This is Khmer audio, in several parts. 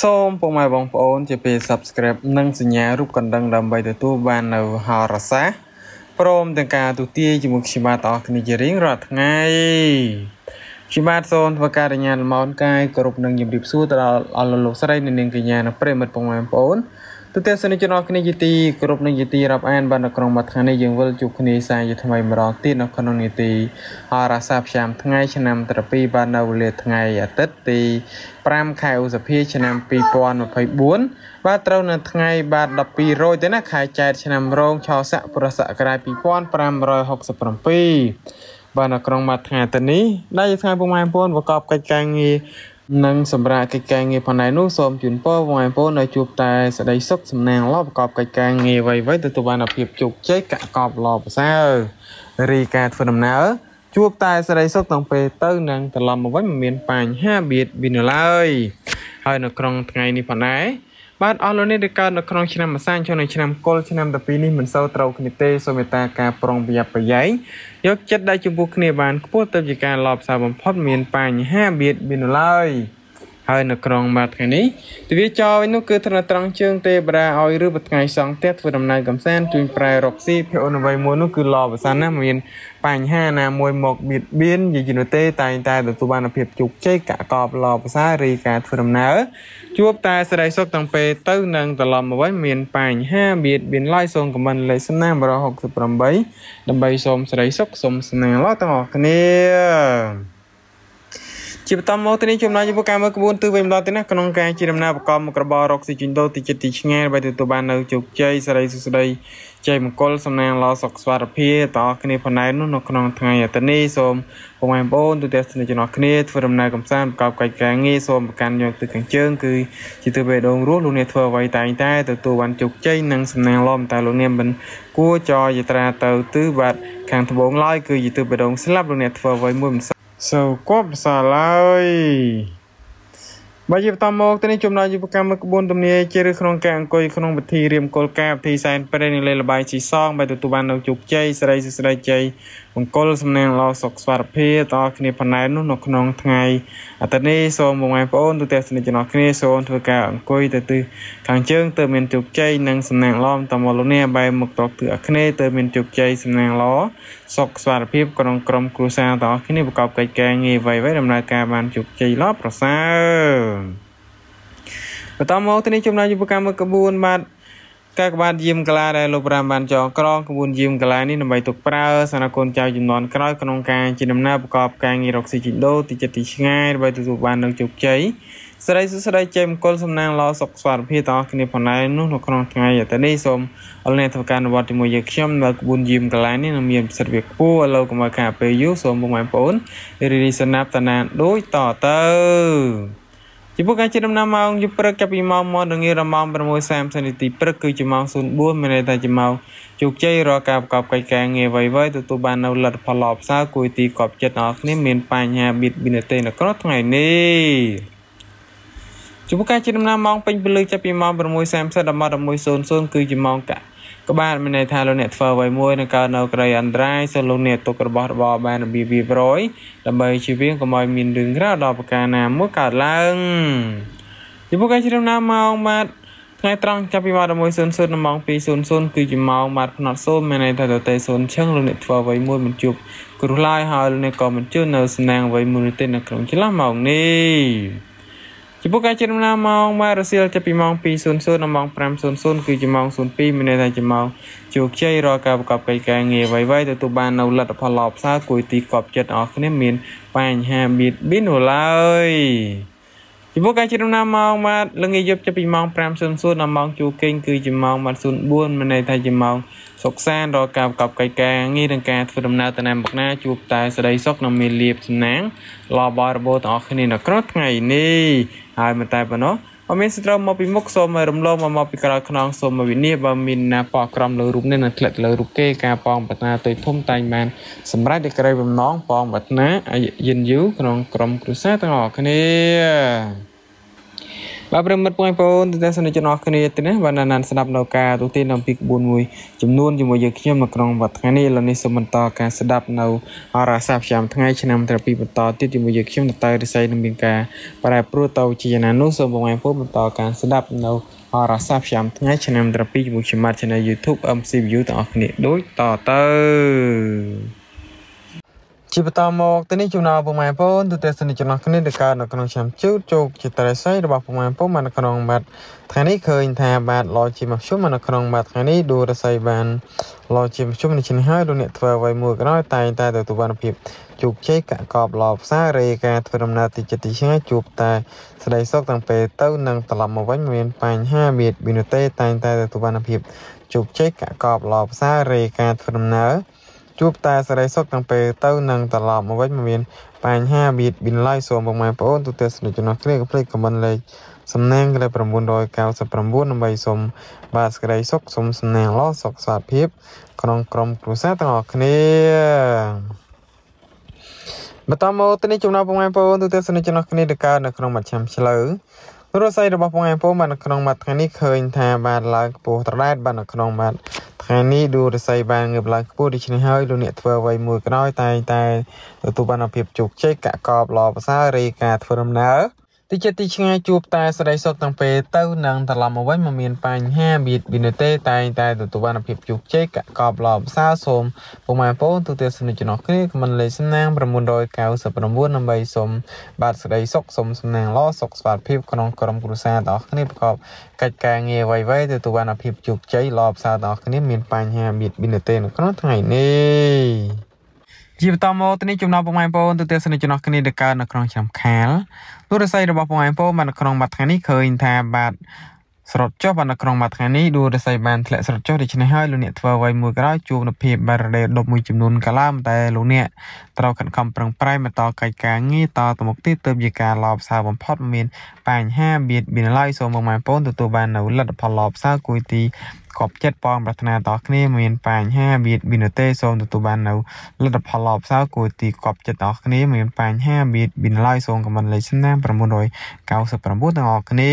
សូមពុកម៉ែបងប្អូនជាពេល Subscribe និងសញ្ញារូបកណ្ដឹងដើម្បីទទួលបាននៅហោរាសាស្ត្រព្រមទាំងការទូទាយជាមួយខ្ញុំបាទអស់គ្នាជារៀងរាល់ថ្ងៃខ្ញុំបាទសូមធ្វើការរញ្ញាលមោនកាយគោរពនិងជម្រាបសួរទៅដល់អស់លោកស្រីនិងនាងកញ្ញានិងប្រិមិត្តពុកម៉ែបងប្អូន ទូទាំងសនិជនអរគ្នាជាទីគោរពនិងជាទីរាប់អានបាននៅក្នុងមួយថ្ងៃនេះយើងវិលជួបគ្នាសាជាថ្មីម្ដងទៀតនៅក្នុងនីតិហោរាសាស្ត្រឆ្នាំថ្ងៃឆ្នាំត្រ2បាននៅវេលាថ្ងៃអាទិត្យទី5ខែឧសភាឆ្នាំ2024បាទត្រូវនៅថ្ងៃបាទ12រោចទៅណាខែចែកឆ្នាំរោងឆស័កពុរសករាជ2567បាទនៅក្នុងមួយថ្ងៃទៅនេះដែលជាថ្ងៃពុកម៉ែបងប្អូនប្រកបកិច្ចការងារ និងសម្រាប់កិច្ចការងារផងដែរនោះសូមជូនពរបងប្អូនឲ្យជួបតែសេចក្តីសុខសំណាងល្អប្រកបកិច្ចការងារអ្វីៗទទួលបានភាពជោគជ័យកកបល្អប្រសើររីការធ្វើដំណើរជួបតែសេចក្តីសុខទាំងពេលទៅនិងត្រឡប់មកវិញមិនមានបញ្ហាបៀតបៀនឡើយហើយនៅក្នុងថ្ងៃនេះផងដែរ បាទអស់លោកនេះដែលកើតនៅក្នុងឆ្នាំម្សាញ់ចូលនៅឆ្នាំកុលឆ្នាំ12នេះមិនសូវត្រូវគ្នាទេសូមមេត្តាការប្រុងប្រយ័ត្នប្រយែងយកចិត្តដែលចំពោះគ្នាបានខ្ពស់ទៅជាការលបសារបំផុតមានបញ្ហាបៀតបៀនឡើយ ហើយនៅក្នុងមួយថ្ងៃនេះទវាចោវិញនោះគឺត្រង់ត្រង់ជើងទេបរាឲ្យឬមួយថ្ងៃសង់ផ្ទះធ្វើដំណើរកំសាន្តជួញប្រែរកស៊ីភអនុវ័យមួយនោះគឺលបសានណាមានបញ្ហាណាមួយមកបៀតបៀនយីនោះទេតែងតែទទួលបានភាពជោគជ័យកកបលបសារីការធ្វើដំណើរជួបតែសេរីសុខទាំងពេលទៅនឹងត្រឡប់មកវិញមានបញ្ហាបៀតបៀនឡើយសូមខមមិនលេខសំណាង168ដើម្បីសូមសេរីសុខសូមស្នេហ៍ល្អទាំងអស់គ្នា ជាបន្តមកទៅនេះចំណាយចំពោះការមើលក្បួនទិសវិញម្ដងទៀតណាក្នុងការជាដំណើរប្រកបមុខរបររកស៊ីជីនដូទីចិត្តទីឆ្ងាយដើម្បីទទួលបាននៅជោគជ័យសេរីសុស្ដីជ័យមង្គលសំណាងល្អសុខស្វារភាពតអស់គ្នាផងដែរនោះនៅក្នុងថ្ងៃអាទិត្យនេះសូមបងប្អូនទូទាំងស្នេហ៍ចំណោះគ្នាធ្វើដំណើរកំសាន្តប្រកបកិច្ចការងារសូមប្រកាន់យកទឹកខាងជើងគឺជាទិសបេះដូងរស់លោកអ្នកធ្វើអ្វីតែងតែទទួលបានជោគជ័យនិងសំណាងល្អតែលោកអ្នកមិនគួរចរយាត្រាទៅទិសបាត់ខាងត្បូងឡើយគឺជាទិសបេះដូងស្លាប់លោកអ្នកធ្វើអ្វីមួយមិនសូ វគប់ប្រសើរឡើយបើជាបន្តមកទៅនេះចំណុចយុវកម្មក្បួនទំនាយជាឬក្នុងការអង្គុយក្នុងពិធីរៀមគោលការណ៍ពិធីសែនព្រេននិងលេលបាយស៊ីសងបើទទួលបាននៅជោគជ័យសេរីសុស្ដីជ័យមង្គលសំណាងល្អសុខស្វារភាពតគ្នាផណែននោះនៅក្នុងថ្ងៃអាទិត្យនេះសូមបងប្អូនទូទាំងស្នេហ៍ចំណោះគ្នាសូមធ្វើការអង្គុយទៅទិសខាងជើងទៅមានជោគជ័យនិងសំណាងល្អតមកលោកនេះបែរមុខទៅទិសអាគ្នេយ៍ទៅមានជោគជ័យសំណាងល្អសុខស្វារភាពក្នុងក្រុមគ្រួសារតគ្នាប្រកបកិច្ចការងារអ្វីៗដំណើរការបានជោគជ័យល្អប្រសើរបន្តមកទៅនេះចំណុចយុវកម្មក្បួនបាទ ការក្បាលយាមកាឡាដែលលោកប្រាំបានចងក្រងក្បួនយាមកាឡានេះដើម្បីទុកប្រើសាណាកូនចៅចំនួនក្រោយក្នុងការជាដំណើរប្រកបការងាររកស៊ីជីដូទីចិត្តទីឆ្ងាយដើម្បីទទួលបាននឹងជោគជ័យស្រីសុស្ដីជ័យមង្គលសំណាងល្អសុខស្វារភាពទាំងអស់គ្នាផងដែរនោះនៅក្នុងថ្ងៃទៅនេះសូមអរអ្នកធ្វើការអនុវត្តជាមួយយើងខ្ញុំនៅក្បួនយាមកលានេះនឹងមានប្រសិទ្ធភាពខ្ពស់ឥឡូវកុំឲ្យការពេលយូរសូមបងប្អូនរីរីសណាប់តាណាដូចតទៅ ចំពោះការជិះដំណើរម៉ោងយប់ព្រឹកចាប់ពីម៉ោង1ដល់ងារម៉ោង6:30នាទីព្រឹកគឺជាម៉ោង04មានន័យថាជាម៉ោងជោគជ័យរាល់ការប្រកបកិច្ចការងារអ្វីៗទទួលបាននៅលទ្ធផលល្អប្រសើរគួរទីកប់ចិត្តអស់គ្នាមានបញ្ហាបៀតបៀនទេនៅក្នុងថ្ងៃនេះចំពោះការជិះដំណើរម៉ោងពេញពលឺចាប់ពីម៉ោង6:30ដល់ម៉ោង11:00គឺជាម៉ោងកា ក្បាលមានន័យថាលោកអ្នកធ្វើអ្វីមួយនឹងកើតនៅក្រីអន្តរាយសូមលោកអ្នកទុករបស់របរបានរបៀបរៀបរយដើម្បីជៀសវាងកុំឲ្យមានរឿងរ៉ាវដល់ប្រការណាមួយកើតឡើងចំពោះការជ្រើសរើសម៉ោងបាទថ្ងៃត្រង់ចាប់ពីម៉ោង11:00ដល់ម៉ោង2:00គឺជាម៉ោងបាត់ផ្នត់សូនមានន័យថាទៅទេសូនឈឹងលោកអ្នកធ្វើអ្វីមួយមិនជួបគ្រោះឡើយហើយលោកអ្នកក៏មិនជួបនៅសំណាងអ្វីមួយទេនៅក្នុងចន្លោះម៉ោងនេះ ចំពោះការជិះដំណើរម៉ោងម៉ែរសៀលចាប់ពីម៉ោង2:00ដល់ម៉ោង5:00គឺជាម៉ោង02មានន័យថាជាម៉ោងជោគជ័យរាល់ការប្រកបកិច្ចការងារអ្វីៗទទួលបាននៅលទ្ធផលល្អប្រសើរគួរទីកប់ចិត្តអស់គ្នាមានបញ្ហាបៀតបៀននោះឡើយចំពោះការជិះដំណើរម៉ោងម៉ាត់ល្ងាចយប់ចាប់ពីម៉ោង5:00ដល់ម៉ោងជួគេងគឺជាម៉ោងម៉ាត់04មានន័យថាជាម៉ោងសុខសាន្តរកការប្រកបកិច្ចការងារនិងការធ្វើដំណើរទៅណាមកណាជួបតែសេរីសុខនិងមានលៀបសំណាងល្អបរិបូរទាំងអស់គ្នានៅក្នុងថ្ងៃនេះ ហើយមិនតែប៉ុណ្ណោះបើមានសត្រូវមកពីមុខសូមឲ្យរំលងមកមកពីក្រោយខ្នងសូមមកវិនិច្ឆ័យបើមានណាប៉អក្រមលើរូបនេះនឹងធ្លាក់លើរូបគេការប៉ងប្រាថ្នាទុយធំតែងបានសម្រាប់តែក្រីបំណងប៉ងប្រាថ្នាយិនយូក្នុងក្រុមគ្រួសារទាំងអស់គ្នា បាទប្រិមិត្តបងប្អូនទស្សនិកជនអរគ្នាទេណាបានណានស្ដាប់នៅការទូទានអំពីក្បួនមួយចំនួនជាមួយយើងខ្ញុំនៅក្នុងវត្តថ្ងៃនេះឥឡូវនេះសូមបន្តការស្ដាប់នៅអរសាប្រចាំថ្ងៃឆ្នាំត្រពីបន្តទៀតជាមួយយើងខ្ញុំតើរិស័យនឹងមានការប្រែប្រួលទៅជាណានោះសូមបងប្អូនបន្តការស្ដាប់នៅអរសាប្រចាំថ្ងៃឆ្នាំត្រពីជាមួយខ្ញុំ Channel YouTube MCView ទាំងអស់គ្នាដូចតទៅ ជាបន្តមកទៅនេះចំណាពុកម៉ែបងប្អូនទូទស្សនិកជនគ្នាដែលកើតនៅក្នុងឆ្នាំជូតជោគជាត្រៃស័យរបស់ពុកម៉ែបងប្អូនមកនៅក្នុងបាត់ថ្ងៃនេះឃើញថាបាទឡជាមធ្យមមកនៅក្នុងបាត់ថ្ងៃនេះដួលរស័យបានឡជាមធ្យមនេះជាហើយលោកអ្នកធ្វើអ្វីមួយក៏ដោយតែងតែទទួលបានភាពជោគជ័យកកបឡផ្សាររេការធ្វើដំណើរទីចិត្តទីឆ្ងាយជួបតែស្ដីសុខទាំងពេលទៅនិងត្រឡប់មកវិញមានបញ្ហាមានប៊ីនូតេតែងតែទទួលបានភាពជោគជ័យកកបឡផ្សាររេការធ្វើដំណើរ ជួបតែសេរីសុខទាំងពេលទៅនឹងត្រឡប់មកវិញមិនមានបញ្ហាបៀតបៀនឡើយសូមបងប្អូនទូទេសនិកជនអស់គ្នាកុំភ្លេចខមមិនលេខសំណាងលេខ999ដើម្បីសូមបាទសេរីសុខសូមសំណាងល្អសុខសាភាព ក្នុងក្រុមគ្រួសារទាំងអស់គ្នាបន្តមកទៅនេះចំណោមបងប្អូនទូទេសនិកជនអស់គ្នាទៅកើតនៅក្នុងមជ្ឈមឆ្លូវរស័យរបស់បងប្អូនបាននៅក្នុងមាត់ថ្ងៃនេះឃើញថាបានឡើងខ្ពស់ត្រដែតបាននៅក្នុងមាត់ ថ្ងៃនេះឌូរស័យបានងើបឡើងខ្ពស់ដូច្នេះហើយលោកអ្នកធ្វើអ្វីមួយក្រោយតែតែទទួលបានភាពជោគជ័យកកបល្អប្រសើររីការធ្វើដំណើរ ទីចិត្តទីឆ្ងាយជួបតែស្ដីសុខទាំងពេលទៅនឹងត្រឡប់មកវិញមិនមានបញ្ហាបៀតបៀនទេតែងតែទទួលបានភាពជោគជ័យកកបល្អប្រសើរសូមពុកម៉ែបងប្អូនទូទាំងសនិទ្ធជនគ្នាខមមិនលេខសំណាង999ដើម្បីសូមបាទស្ដីសុខសូមសំណាងល្អសុខសុខភាពក្នុងក្រុមគ្រួសារទាំងអស់គ្នាប្រកបកិច្ចការងារអ្វីៗទទួលបានភាពជោគជ័យល្អប្រសើរទាំងអស់គ្នាមានបញ្ហាបៀតបៀនទេនៅក្នុងថ្ងៃនេះជាបន្តមកទៅនេះចំណោមបងប្អូនទូទាំងសនិទ្ធជនគ្នាដែលកើតនៅក្នុងឆ្នាំខាល ទូរស័យរបស់បងប្អូនបាននៅក្នុងមួយថ្ងៃនេះឃើញថាបាទស្រុតចុះបាននៅក្នុងមួយថ្ងៃនេះដួលរស័យបានធ្លាក់ស្រុតចុះដូច្នេះហើយលោកអ្នកធ្វើអ្វីមួយក្រោយជួបនូវភាពបារ៉េដប់មួយចំនួនកាឡាតែលោកអ្នកត្រូវខិតខំប្រឹងប្រែងបន្តកិច្ចការងារតទៅមុខទៀតទើបជាការឡោបសារបំផុតមានបញ្ហាបៀតបៀនឡើយសូមបងប្អូនទទួលបាននូវលទ្ធផលឡោបសារគួយទី កប់ចិត្តបងប្រាថ្នាតគ្នាមានបញ្ហាបៀតបៀនទេសូមទទួលបាននៅលទ្ធផលល្អប្រសើរគួរទីកប់ចិត្តតគ្នាមានបញ្ហាបៀតបៀនឡើយសូមខមមិនលេខសំណាង999ទាំងអស់គ្នា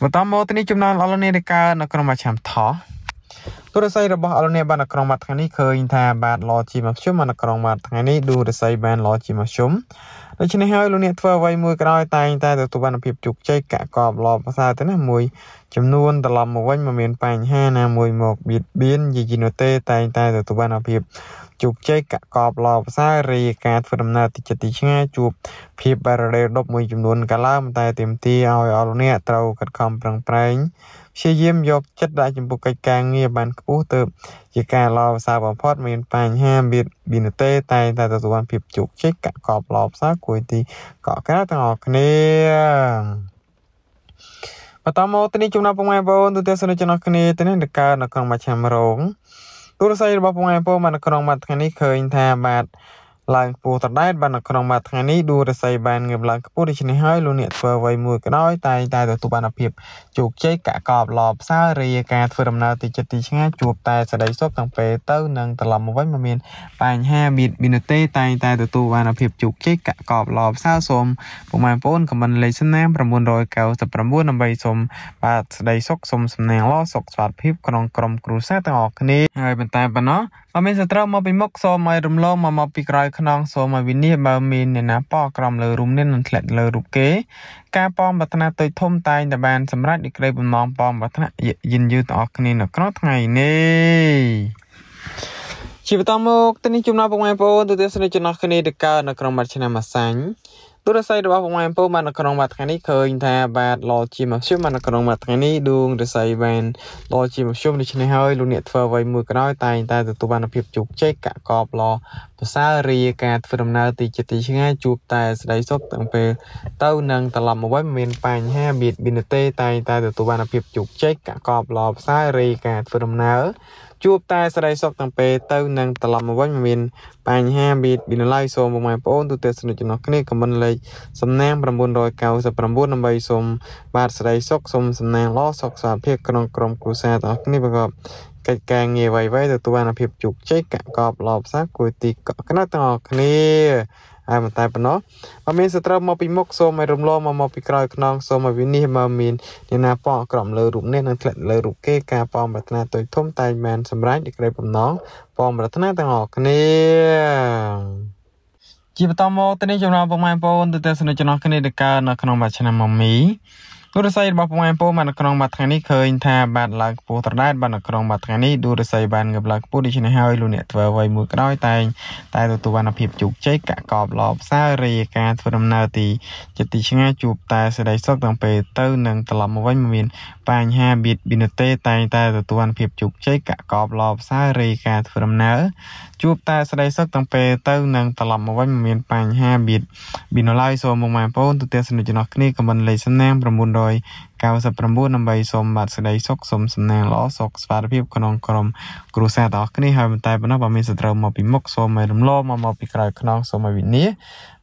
បន្តមកទីនេះចំណានអលនីនៃការនៅក្នុងមជ្ឈមថោទូរស័យរបស់អលនីបាននៅក្នុងមួយថ្ងៃនេះឃើញថាបាទឡជាមធ្យមនៅក្នុងមួយថ្ងៃនេះទូរស័យបានឡជាមធ្យមដូច្នេះហើយលោកអ្នកធ្វើអ្វីមួយក្រោយតែងតែទទួលបានភាពជោគជ័យកកបល្អភាសាទៅណាមួយ ចំនួនត្រឡប់មកវិញមិនមានបញ្ហាណាមួយមកបៀតបៀនយីជីណូទេតែងតែទទួលបានភាពជោគជ័យកកបល្អភាសារីការធ្វើដំណើរទីចិត្តទីឆ្ងាយជួបភាពបារ៉េដប់មួយចំនួនកាលឡើងតែទៀមទីឲ្យអស់អ្នកត្រូវខិតខំប្រឹងប្រែងព្យាយាមយកចិត្តដាក់ចំពោះកិច្ចការងារបានខ្ពស់ទៅជាការល្អភាសាបំផុតមានបញ្ហាមានប៊ីនទេតែតែទទួលបានភាពជោគជ័យកកបល្អភាសាគួយទីកកក្រៅទាំងអស់គ្នា បន្តមកទៅនេះចំណាប់ពុកម៉ែបងទូទាំងសនុចំណោះគ្នាទៅនេះនៅកើតនៅក្នុងមជ្ឈមរងទូរស័យរបស់ពុកម៉ែបងមកនៅក្នុងមួយថ្ងៃនេះឃើញថាបាទ ឡើងខ្ពស់ត្រដែតបាននៅក្នុងមួយថ្ងៃនេះដួលរស័យបានងើបឡើងខ្ពស់ដូច្នេះហើយលោកអ្នកធ្វើអ្វីមួយក៏ដោយតែតែទទួលបានភាពជោគជ័យកកបឡបផ្សាររាការធ្វើដំណើរទីចិត្តទីឆ្ងាយជួបតែសេចក្តីសុខទាំងពេលទៅនិងត្រឡប់មកវិញមិនមានបញ្ហាបៀតបៀនទេតែតែទទួលបានភាពជោគជ័យកកបឡបផ្សារសូមពុកម៉ែបងប្អូនខមមិនលេខសំណាង999ដើម្បីសូមបាទសេចក្តីសុខសូមសំណាងល្អសុខសុខភាពក្នុងក្រុមគ្រួសារទាំងអស់គ្នាហើយបន្តប៉ុណ្ណោះបើមានសត្រូវមកពីមុខសូមឲ្យរំលងមកមកពីក្រោយខ្នងសូមឲ្យវិនិច្ឆ័យបើមានអ្នកណាប៉ក្រំលើរូបនេះនឹងធ្លាក់លើរូបគេ ការប៉ងប្រាថ្នាតូចធំតែងតែបានសម្រេចដោយក្តីបំណងប៉ងប្រាថ្នាយិនយឺទាំងអស់គ្នានៅក្នុងថ្ងៃនេះជាបន្តមកទៅនេះចំណោមបងប្អូនទូទាំងស្នេហ៍ចំណោះគ្នាទៅកើតនៅក្នុងមួយឆ្នាំអាសាញ់ ទូរស័ព្ទរបស់បងប្អូនបាននៅក្នុងមួយថ្ងៃនេះឃើញថាបាទឡជាមធ្យមបាននៅក្នុងមួយថ្ងៃនេះដួងរស័យបានឡជាមធ្យមដូច្នេះហើយលោកអ្នកធ្វើអ្វីមួយក្រោយតែងតែទទួលបានភាពជោគជ័យកកបឡភាសារាការធ្វើដំណើរទីចិត្តទីឆ្ងាយជួបតែស្ដីសុខទាំងពេលទៅនឹងត្រឡប់មកវិញមានបញ្ហាបៀតបៀនទេតែងតែទទួលបានភាពជោគជ័យកកបឡភាសារាការធ្វើដំណើរ ជួបតែស្រីសុខទាំងពេលទៅនឹងត្រឡប់មកវិញមិនមានបញ្ហាបៀតបៀនឡើយសូមបងប្អូនទូទៅស្និទ្ធចំណោះគ្នាខមមិនលេខសំណាង999ដើម្បីសូមបាទស្រីសុខសូមសំណាងល្អសុខសុខភាពក្នុងក្រុមគ្រួសារទាំងអស់គ្នាប្រកបកិច្ចការងារអ្វីៗទទួលបានភាពជោគជ័យកកបល្អផ្សារគួយទីកក់ក្នោទាំងអស់គ្នា ហើយមិនតែប៉ុណ្ណោះបើមានសត្រូវមកពីមុខសូមឲ្យរំលងមកមកពីក្រោយខ្នងសូមឲ្យវិនិច្ឆ័យមកមានអ្នកណាប៉ងអក្រក់លើរូបនេះនិងធ្លាក់លើរូបគេការប៉ងប្រាថ្នាទុយធំតែងមែនសម្រាប់ទីក្រីបំណងប៉ងប្រាថ្នាទាំងអស់គ្នាជាបន្តមកទៅនេះចំណងបងប្អូនទៅទស្សនិកជនគ្នាដែលកើនៅក្នុងមួយឆ្នាំមកមី ទូរស័ព្ទរបស់ពុកម៉ែពូបាននៅក្នុងមួយថ្ងៃនេះឃើញថាបាទឡើងខ្ពស់ត្រដែតបាននៅក្នុងមួយថ្ងៃនេះទូរស័ព្ទបានងើបឡើងខ្ពស់ដូច្នេះហើយលោកអ្នកធ្វើអ្វីមួយក្រោយតែងតែទទួលបានភាពជោគជ័យកកបលបផ្សាររាយការធ្វើដំណើរទីចិត្តទីឆ្ងាយជួបតែសេចក្តីសុខទាំងពេលទៅនិងត្រឡប់មកវិញមិនមានបញ្ហាបៀតបៀនទេតែងតែទទួលបានភាពជោគជ័យកកបលបផ្សាររាយការធ្វើដំណើរជួបតែសេចក្តីសុខទាំងពេលទៅនិងត្រឡប់មកវិញមិនមានបញ្ហាបៀតបៀនឡើយសូមមកម៉ែបងប្អូនទូទាំងសនុចំណោះគ្នាខមមិនលេខសំណាង900 99ដើម្បីសូមបាទសេចក្តីសុខសូមសំណាងល្អសុខសុខភាពក្នុងក្រុមគ្រួសារទាំងអស់គ្នាហើយតែប៉ុណ្ណោះបើមានសត្រូវមកពីមុខសូមឲ្យរំលងមកមកពីក្រោយខ្នងសូមឲ្យវិនា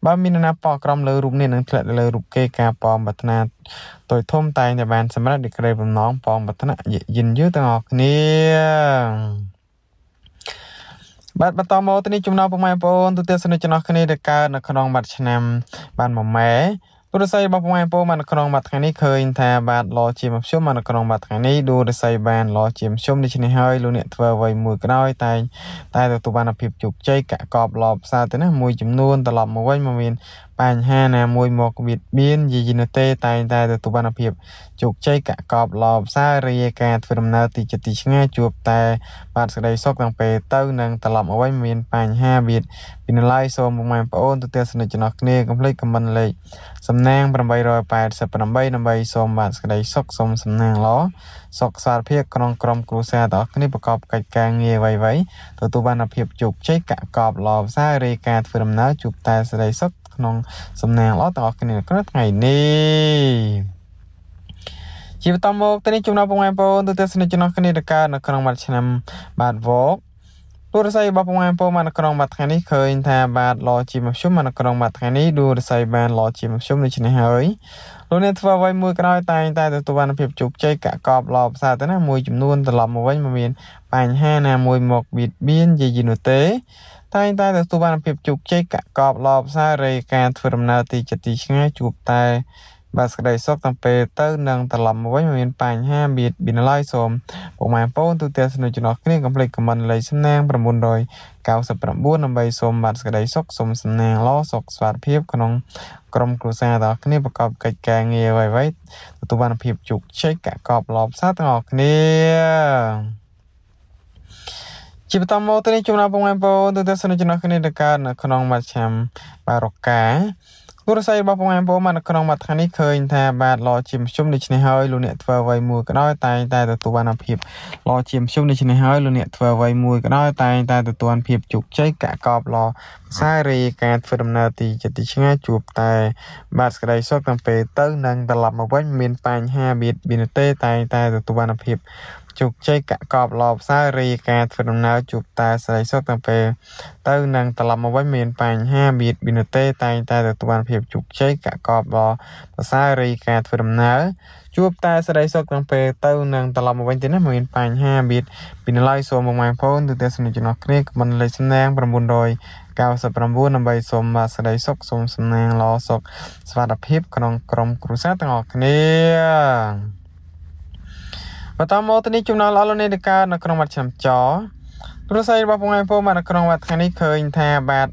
បើមាននរណាប៉ក្រំលើរូបនេះនឹងធ្លាក់លើរូបគេការប៉ប្រាថ្នាតូចធំតែងតែបានសម្រាប់ឌីក្រេបំណងប៉ប្រាថ្នាយិនយឺទាំងអស់គ្នាបាទបន្តមកទៅនេះចំណោមពុកម៉ែបងប្អូនទូទាំងសនិទ្ធចំណោះគ្នាដែលកើតនៅក្នុងបាត់ឆ្នាំបានមួយម៉ែ ទូរស័ព្ទរបស់ពុកម៉ែបងប្អូនបាននៅក្នុងមួយថ្ងៃនេះឃើញថាបាទឡជាមធ្យមបាននៅក្នុងមួយថ្ងៃនេះទូរស័ព្ទបានឡជាមធ្យមដូច្នេះហើយលោកអ្នកធ្វើអ្វីមួយក្រោយតែតែទទួលបានភាពជោគជ័យកកបឡផ្សារទៅណាមួយចំនួនត្រឡប់មកវិញមកមាន បញ្ហាណាមួយមកបៀតបៀនយាយនៅទេតែងតែទទួលបានភាពជោគជ័យកកបឡផ្សាររាយការធ្វើដំណើរទីចិត្តទីឆ្ងាយជួបតែបាទសេចក្តីសុខទាំងពេលទៅនិងត្រឡប់មកវិញមានបញ្ហាបៀតពីនៅឡើយសូមពុកម៉ែបងប្អូនទូទាំងសនិទ្ធចំណោះគ្នាកុំភ្លេចខមមិនលេខសំណាង888ដើម្បីសូមបាទសេចក្តីសុខសូមសំណាងល្អសុខសាន្តភាពក្នុងក្រុមគ្រួសារទាំងអស់គ្នាប្រកបកិច្ចការងារអ្វីៗទទួលបានភាពជោគជ័យកកបល្អផ្សាររាយការធ្វើដំណើរជួបតែសេចក្តីសុខក្នុងសំណាងល្អទាំងអស់គ្នាក្នុងថ្ងៃនេះជាបន្តមកទៅនេះចំណោមបងប្អូនទៅទស្សនិកជនគ្នាទៅកើតនៅក្នុងមួយឆ្នាំបាទវកទូរស័ព្ទរបស់បងប្អូនមកនៅក្នុងមួយថ្ងៃនេះឃើញថាបាទឡជាមធ្យមមកនៅក្នុងមួយថ្ងៃនេះទូរស័ព្ទបានឡជាមធ្យមដូច្នេះហើយលោកអ្នកធ្វើអ្វីមួយក្រោយតែងតែទទួលបានភាពជោគជ័យកកបឡផ្សារទៅណាមួយចំនួនត្រឡប់មកវិញមិនមានបញ្ហាណាមួយមកបៀតបៀនយាយីនោះទេ តែងតែទទួលបានភាពជោគជ័យកកបឡផ្សាររាយការធ្វើដំណើរទីចិត្តទីឆ្ងាយជួបតែបាទសេចក្តីសុខតាំងពេលទៅនឹងត្រឡប់មកវិញមិនមានបញ្ហាបៀតបៀនឡើយសូមពុកម៉ែបងប្អូនទូទាំងសនុចំណោះគ្នាកុំភ្លេចខមមិនលេខសំណាង999ដើម្បីសូមបាទសេចក្តីសុខសូមសំណាងល្អសុខស្វាធិភាពក្នុងក្រុមគ្រួសារទាំងអស់គ្នាប្រកបកិច្ចការងារអ្វីៗទទួលបានភាពជោគជ័យកកបឡផ្សារទាំងអស់គ្នា ជាបន្តមកទៅនេះចំណោមបងប្អូនទូទាំងសនុចំណោះគ្នាទៅកើតនៅក្នុងមួយឆ្នាំបារកាទូរស័ព្ទរបស់បងប្អូនមកនៅក្នុងមួយថ្ងៃនេះឃើញថាបាទឡជាមធ្យមដូច្នេះហើយលោកអ្នកធ្វើអ្វីមួយក៏ដោយតែងតែទទួលបានភាពឡជាមធ្យមដូច្នេះហើយលោកអ្នកធ្វើអ្វីមួយក៏ដោយតែងតែទទួលបានភាពជោគជ័យកកបឡផ្សាយរីការធ្វើដំណើរទីចិត្តទីឆ្ងាយជួបតែ បាទស្ក្តីសុខតាំងពេលទៅនិងត្រឡប់មកវិញមានបញ្ហាបៀតបៀនទេតែងតែទទួលបានភាព ជោគជ័យកកបឡផ្សាយរីការធ្វើដំណើរជួបតែស្រីសុខតាំងពេលទៅនឹងត្រឡប់មកវិញមានបញ្ហាបៀតបៀនទេតែងតែទទួលបានភាពជោគជ័យកកបឡផ្សាយរីការធ្វើដំណើរជួបតែស្រីសុខតាំងពេលទៅនឹងត្រឡប់មកវិញទៀតណាមានបញ្ហាបៀតពីនៅឡើយសូមបងប្អូនផងទូទាំងសនិទ្ធចំណោះគ្នាខមមិនលេខសំណាង900 99ដើម្បីសូមបាទសេចក្តីសុខសូមសំណាងល្អសុខសុខភាពក្នុងក្រុមគ្រួសារទាំងអស់គ្នា បន្តមកទៅនេះចំណងល្អលោកនេះទៅកើតនៅក្នុងវត្តឆ្នាំចទូរស័ព្ទរបស់បងប្អូនមកនៅក្នុងវត្តថ្ងៃនេះឃើញថាបាទ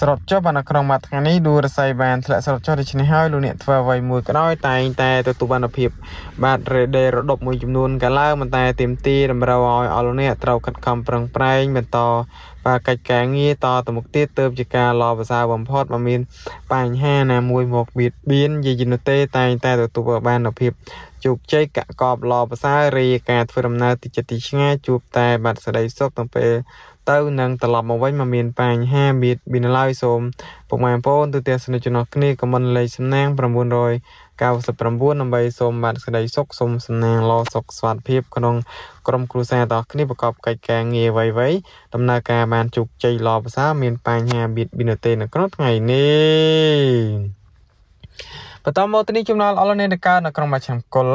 ស្រុតចុះបាននៅក្នុងមួយថ្ងៃនេះដួលរស័យបានធ្លាក់ស្រុតចុះដូច្នេះហើយលោកអ្នកធ្វើអ្វីមួយក៏ដោយតែងតែទទួលបានភាពបាទរេដេរដប់មួយចំនួនកាលឡើងមិនតែទៀមទីតម្រូវឲ្យអស់លោកអ្នកត្រូវខិតខំប្រឹងប្រែងបន្តបាទកិច្ចការងារតទៅមុខទៀតទៅជាការល្អប្រសើរបំផុតបើមានបញ្ហាណាមួយមកបៀតបៀនយាយនោះទេតែងតែទទួលបាននូវភាព ជោគជ័យកកបល្អប្រសើររីការធ្វើដំណើរទីចិត្តទីឆ្ងាយជួបតែបាត់ស្ដីសុខតាំងពេលទៅនឹងត្រឡប់មកវិញមកមានបញ្ហាបៀតបៀនឡើយសូមពុកម៉ែបងប្អូនទូទាំងសនិទ្ធចំណោះគ្នាខមមិនលេខសំណាង999ដើម្បីសូមបាទសេចក្តីសុខសូមសំណាងល្អសុខស្វាធិភាពក្នុងក្រុមគ្រួសារទាំងអស់គ្នាប្រកបកិច្ចការងារអ្វីៗដំណើរការបានជោគជ័យល្អប្រសើរមានបញ្ហាបៀតបៀនទេនៅក្នុងថ្ងៃនេះ បន្តមកទៅនេះចំណល់អលនេនកើនៅក្រុងបាឆាំគុល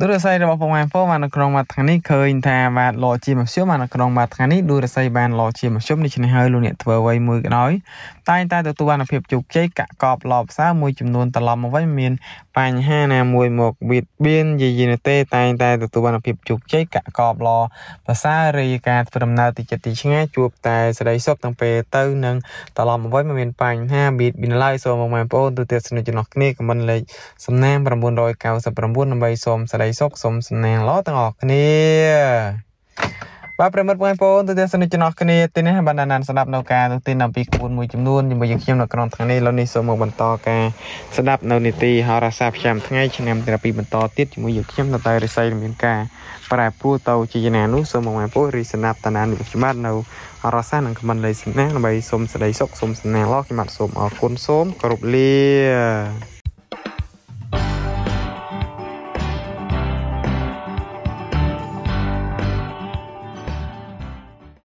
ទូរស័ព្ទរបស់ពុកម៉ែបងប្អូនបាននៅក្នុងមួយថ្ងៃនេះឃើញថាបាទលោជាមធ្យមបាននៅក្នុងមួយថ្ងៃនេះទូរស័ព្ទបានលោជាមធ្យមដូច្នេះហើយលោកអ្នកធ្វើអ្វីមួយក៏ដោយតែងតែទទួលបានភាពជោគជ័យកាក់កបឡបផ្សារមួយចំនួនត្រឡប់មកវិញមានបញ្ហាណាមួយមកបៀតបៀនយាយីនោះទេតែងតែទទួលបានភាពជោគជ័យកាក់កបឡភាសារីការធ្វើដំណើរទីចិត្តទីឆ្ងាយជួបតែសេរីសុខទាំងពេលទៅនិងត្រឡប់មកវិញមិនមានបញ្ហាបៀតបៀនឡើយសូមបងប្អូនទូទាំងស្នេហ៍ចំណោះគ្នាខមមិនលេខសំណាង999ដើម្បីសូមសេរីសុខសូមសំណាងល្អទាំងអស់គ្នាបាទប្រិមិត្តបងប្អូនទូទាំងសនិទ្ធចំណោះគ្នាទីនេះបានដានស្ដាប់នៅការទូទីអំពីក្បួនមួយចំនួនជាមួយយើងខ្ញុំនៅក្នុងថ្ងៃនេះលោកនេះសូមមកបន្តការស្ដាប់នៅនីតិហោរាសាស្ត្រប្រចាំថ្ងៃឆ្នាំទី12បន្តទៀតជាមួយយើងខ្ញុំនៅតែរិស័យមានការប្រែប្រួលទៅជាយ៉ាងណានោះសូមមកបងប្អូនរីស្ដាប់តាណានវិច្បាប់នៅហោរាសាស្ត្រនិងខមមិនលេខសំណាងដើម្បីសូមសេចក្តីសុខសូមសំណាងល្អខ្ញុំបាទសូមអរគុណសូមគោរពលា